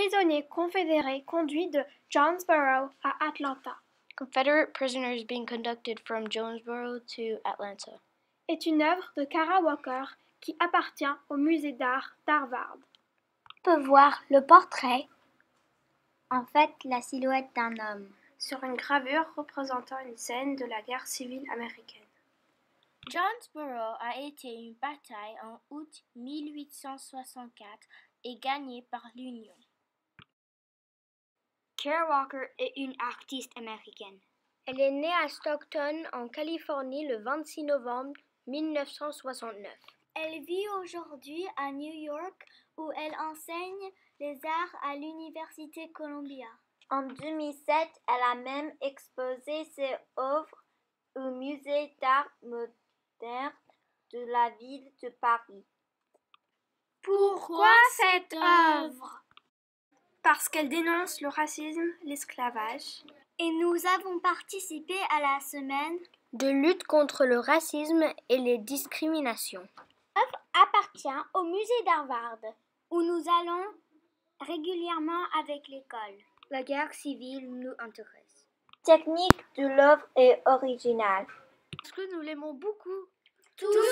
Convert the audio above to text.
prisonniers confédérés conduits de Jonesboro à Atlanta Confederate prisoners being conducted from Jonesboro to Atlanta. est une œuvre de Kara Walker qui appartient au musée d'art d'Harvard. On peut voir le portrait, en fait la silhouette d'un homme. sur une gravure représentant une scène de la guerre civile américaine. Jonesboro a été une bataille en août 1864 et gagnée par l'Union. Kara Walker est une artiste américaine. Elle est née à Stockton, en Californie, le 26 novembre 1969. Elle vit aujourd'hui à New York où elle enseigne les arts à l'Université Columbia. En 2007, elle a même exposé ses œuvres au musée d'art moderne de la ville de Paris. Pourquoi cette œuvre? Parce qu'elle dénonce le racisme, l'esclavage. Et nous avons participé à la semaine De lutte contre le racisme et les discriminations. appartient au musée d'Harvard où nous allons régulièrement avec l'école. La guerre civile nous intéresse. Technique de l'œuvre est originale. Parce que nous l'aimons beaucoup. Simplement